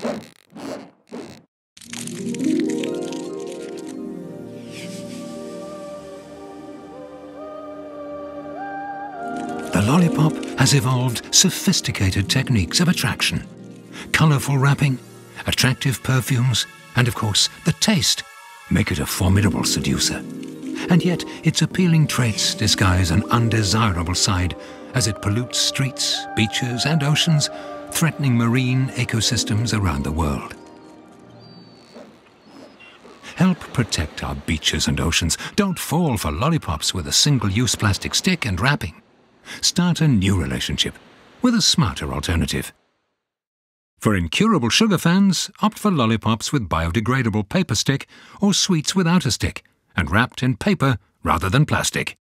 The lollipop has evolved sophisticated techniques of attraction. Colourful wrapping, attractive perfumes, and of course, the taste make it a formidable seducer. And yet, its appealing traits disguise an undesirable side as it pollutes streets, beaches, and oceans, threatening marine ecosystems around the world. Help protect our beaches and oceans. Don't fall for lollipops with a single use plastic stick and wrapping. Start a new relationship with a smarter alternative. For incurable sugar fans, opt for lollipops with biodegradable paper stick or sweets without a stick and wrapped in paper rather than plastic.